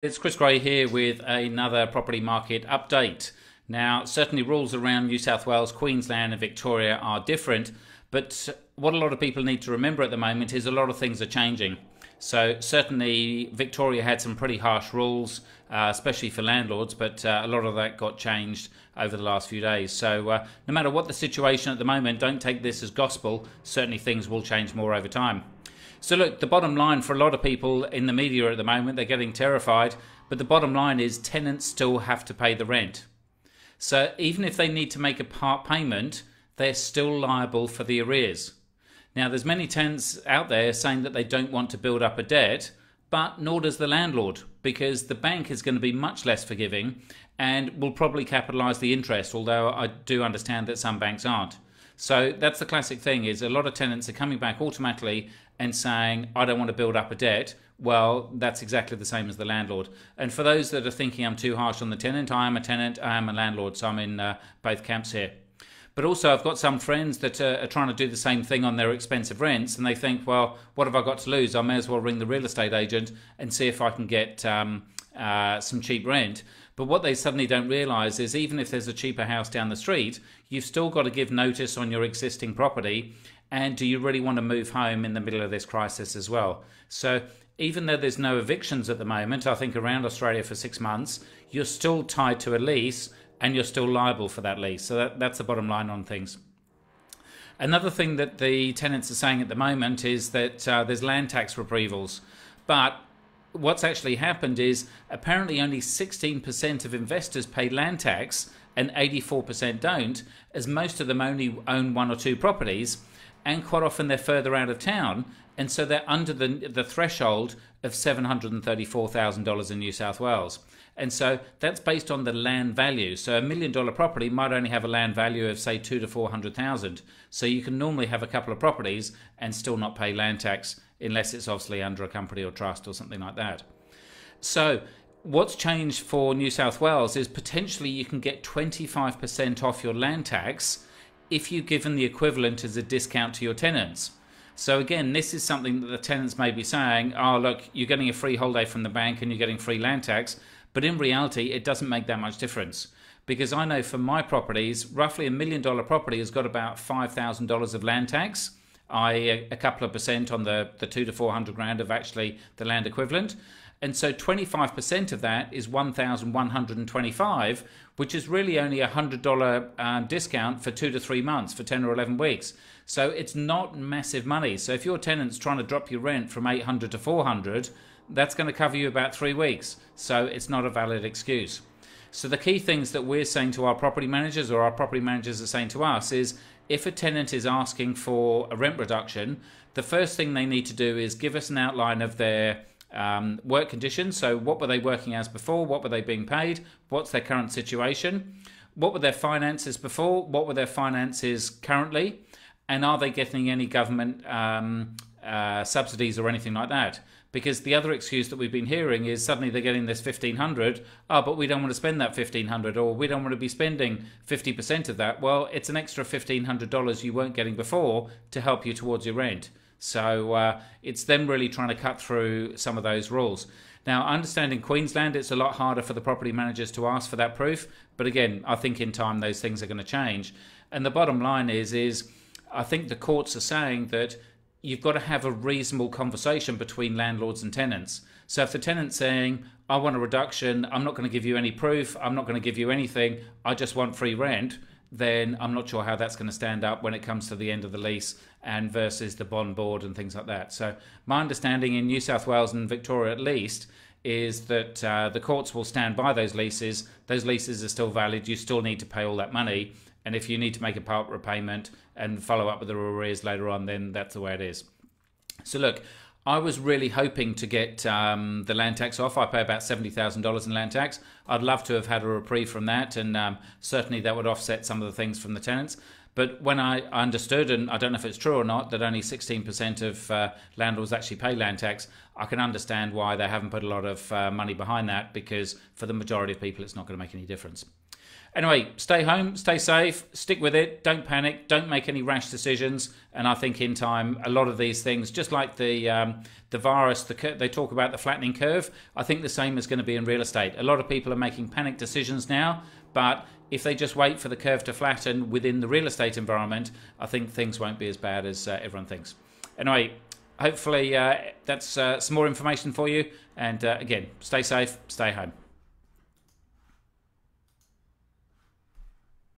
It's Chris Gray here with another property market update. Now, certainly rules around New South Wales, Queensland, and Victoria are different, but what a lot of people need to remember at the moment is a lot of things are changing. So, certainly, Victoria had some pretty harsh rules, uh, especially for landlords, but uh, a lot of that got changed over the last few days. So, uh, no matter what the situation at the moment, don't take this as gospel. Certainly, things will change more over time. So, look, the bottom line for a lot of people in the media at the moment, they're getting terrified, but the bottom line is tenants still have to pay the rent. So, even if they need to make a part payment, they're still liable for the arrears. Now, there's many tenants out there saying that they don't want to build up a debt, but nor does the landlord, because the bank is going to be much less forgiving and will probably capitalise the interest, although I do understand that some banks aren't. So that's the classic thing is a lot of tenants are coming back automatically and saying, I don't want to build up a debt. Well, that's exactly the same as the landlord. And for those that are thinking I'm too harsh on the tenant, I am a tenant, I am a landlord, so I'm in uh, both camps here. But also, I've got some friends that are, trying to do the same thing on their expensive rents, and they think, well, what have I got to lose? I may as well ring the real estate agent and see if I can get um, uh, some cheap rent. But what they suddenly don't realise is even if there's a cheaper house down the street, you've still got to give notice on your existing property. And do you really want to move home in the middle of this crisis as well? So, even though there's no evictions at the moment, I think around Australia for six months, you're still tied to a lease and you're still liable for that lease. So, that, that's the bottom line on things. Another thing that the tenants are saying at the moment is that uh, there's land tax reprievals, but what's actually happened is apparently only 16% of investors pay land tax and 84% don't, as most of them only own one or two properties, and quite often they're further out of town, and so they're under the, the threshold of $734,000 in New South Wales. And so that's based on the land value. So a million dollar property might only have a land value of say two to four hundred thousand. So you can normally have a couple of properties and still not pay land tax unless it's obviously under a company or trust or something like that. So what's changed for New South Wales is potentially you can get 25% off your land tax if you're given the equivalent as a discount to your tenants. So again, this is something that the tenants may be saying, oh look, you're getting a free holiday from the bank and you're getting free land tax, but in reality it doesn't make that much difference. Because I know for my properties, roughly a million dollar property has got about $5,000 of land tax i.e., a couple of percent on the, the two to 400 grand of actually the land equivalent. And so 25% of that is 1,125, which is really only a $100 um, discount for two to three months, for 10 or 11 weeks. So it's not massive money. So if your tenant's trying to drop your rent from 800 to 400, that's going to cover you about three weeks. So it's not a valid excuse. So the key things that we're saying to our property managers or our property managers are saying to us is if a tenant is asking for a rent reduction, the first thing they need to do is give us an outline of their um, work conditions. So, what were they working as before? What were they being paid? What's their current situation? What were their finances before? What were their finances currently? And are they getting any government um, uh, subsidies or anything like that? because the other excuse that we've been hearing is suddenly they're getting this 1500 oh but we don't want to spend that 1500 or we don't want to be spending 50% of that. Well it's an extra $1500 you weren't getting before to help you towards your rent. So uh, it's them really trying to cut through some of those rules. Now I understand in Queensland it's a lot harder for the property managers to ask for that proof but again I think in time those things are going to change. And the bottom line is is I think the courts are saying that you've got to have a reasonable conversation between landlords and tenants. So if the tenant's saying, I want a reduction, I'm not going to give you any proof, I'm not going to give you anything, I just want free rent, then I'm not sure how that's going to stand up when it comes to the end of the lease and versus the bond board and things like that. So my understanding in New South Wales and Victoria at least is that uh, the courts will stand by those leases. Those leases are still valid. You still need to pay all that money. And if you need to make a part repayment and follow up with the arrears later on, then that's the way it is. So look, I was really hoping to get um, the land tax off. I pay about seventy thousand dollars in land tax. I'd love to have had a reprieve from that, and um, certainly that would offset some of the things from the tenants. But when I understood, and I don't know if it's true or not, that only 16% of uh, landlords actually pay land tax, I can understand why they haven't put a lot of uh, money behind that because for the majority of people, it's not going to make any difference. Anyway, stay home, stay safe, stick with it, don't panic, don't make any rash decisions. And I think in time, a lot of these things, just like the um, the virus, the they talk about the flattening curve. I think the same is going to be in real estate. A lot of people are making panic decisions now, but if they just wait for the curve to flatten within the real estate environment, I think things won't be as bad as uh, everyone thinks. Anyway, hopefully uh, that's uh, some more information for you. And uh, again, stay safe, stay home.